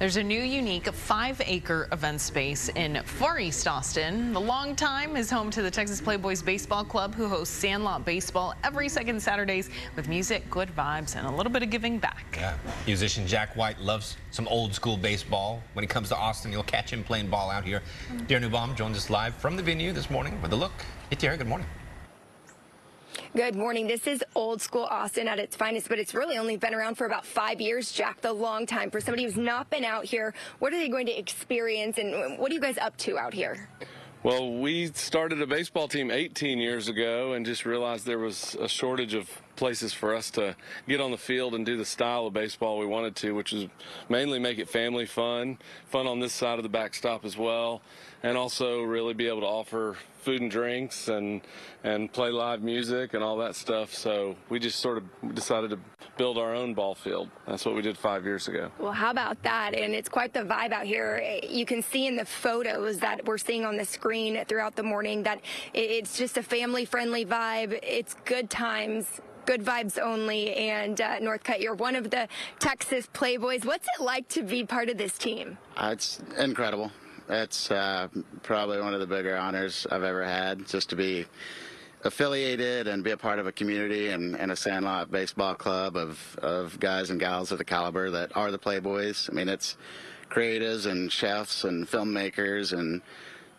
There's a new unique five acre event space in Far East Austin. The long time is home to the Texas Playboys Baseball Club, who hosts Sandlot Baseball every second Saturdays with music, good vibes, and a little bit of giving back. Yeah. Musician Jack White loves some old school baseball. When he comes to Austin, you'll catch him playing ball out here. Tierra Neubaum joins us live from the venue this morning with a look. Hey, Tierra, good morning. Good morning. This is old school Austin at its finest, but it's really only been around for about five years, Jack, the long time. For somebody who's not been out here, what are they going to experience and what are you guys up to out here? Well, we started a baseball team 18 years ago and just realized there was a shortage of places for us to get on the field and do the style of baseball we wanted to, which is mainly make it family fun, fun on this side of the backstop as well, and also really be able to offer food and drinks and and play live music and all that stuff. So we just sort of decided to build our own ball field. That's what we did five years ago. Well, how about that? And it's quite the vibe out here. You can see in the photos that we're seeing on the screen throughout the morning that it's just a family friendly vibe. It's good times good vibes only. And uh, Northcutt, you're one of the Texas Playboys. What's it like to be part of this team? Uh, it's incredible. It's uh, probably one of the bigger honors I've ever had, just to be affiliated and be a part of a community and, and a Sandlot baseball club of, of guys and gals of the caliber that are the Playboys. I mean, it's creatives and chefs and filmmakers and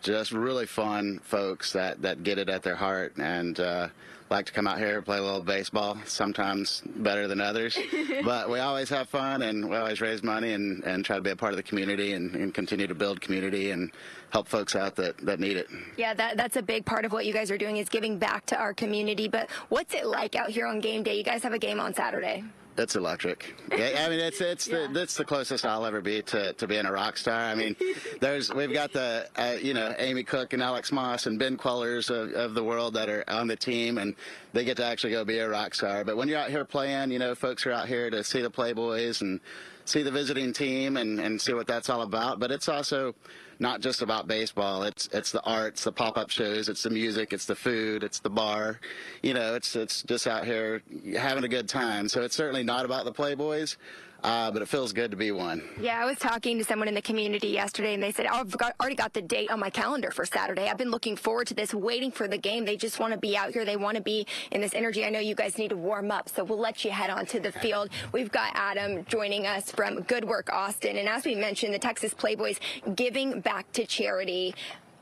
just really fun folks that, that get it at their heart and uh, like to come out here and play a little baseball, sometimes better than others. but we always have fun and we always raise money and, and try to be a part of the community and, and continue to build community and help folks out that, that need it. Yeah, that, that's a big part of what you guys are doing is giving back to our community. But what's it like out here on game day? You guys have a game on Saturday. It's electric. Yeah, I mean, it's it's yeah. the that's the closest I'll ever be to, to being a rock star. I mean, there's we've got the uh, you know Amy Cook and Alex Moss and Ben Kwellers of, of the world that are on the team, and they get to actually go be a rock star. But when you're out here playing, you know, folks are out here to see the Playboys and see the visiting team and, and see what that's all about. But it's also not just about baseball. It's it's the arts, the pop-up shows, it's the music, it's the food, it's the bar. You know, it's it's just out here having a good time. So it's certainly not about the Playboys. Uh, but it feels good to be one. Yeah, I was talking to someone in the community yesterday, and they said, oh, I've got, already got the date on my calendar for Saturday. I've been looking forward to this, waiting for the game. They just want to be out here. They want to be in this energy. I know you guys need to warm up, so we'll let you head on to the field. We've got Adam joining us from Good Work Austin, and as we mentioned, the Texas Playboys giving back to charity.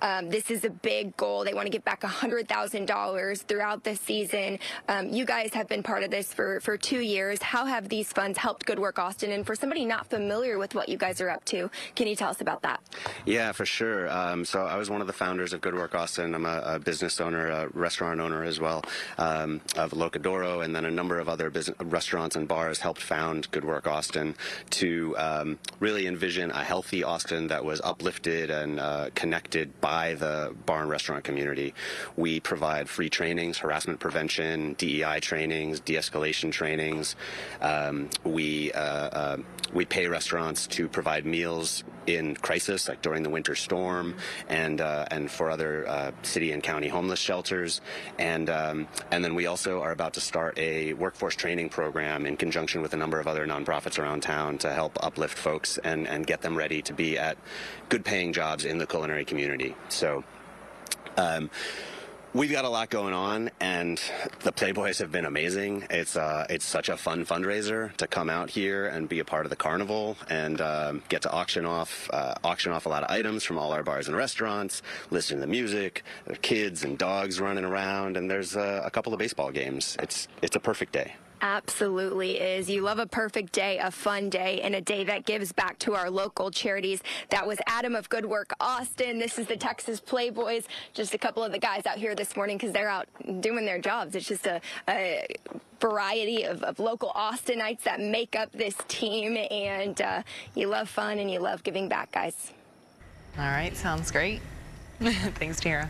Um, this is a big goal. They want to get back $100,000 throughout the season. Um, you guys have been part of this for, for two years. How have these funds helped Good Work Austin? And for somebody not familiar with what you guys are up to, can you tell us about that? Yeah, for sure. Um, so I was one of the founders of Good Work Austin. I'm a, a business owner, a restaurant owner as well um, of L'Oca d'Oro, and then a number of other business, restaurants and bars helped found Good Work Austin to um, really envision a healthy Austin that was uplifted and uh, connected by by the bar and restaurant community. We provide free trainings, harassment prevention, DEI trainings, de-escalation trainings. Um, we uh, uh, we pay restaurants to provide meals in crisis, like during the winter storm, and uh, and for other uh, city and county homeless shelters, and um, and then we also are about to start a workforce training program in conjunction with a number of other nonprofits around town to help uplift folks and and get them ready to be at good paying jobs in the culinary community. So. Um, We've got a lot going on, and the Playboys have been amazing. It's uh, it's such a fun fundraiser to come out here and be a part of the carnival and um, get to auction off uh, auction off a lot of items from all our bars and restaurants, listen to the music, kids and dogs running around, and there's uh, a couple of baseball games. It's it's a perfect day absolutely is. You love a perfect day, a fun day, and a day that gives back to our local charities. That was Adam of Good Work Austin. This is the Texas Playboys. Just a couple of the guys out here this morning because they're out doing their jobs. It's just a, a variety of, of, local Austinites that make up this team, and uh, you love fun and you love giving back, guys. All right, sounds great. Thanks, Tara.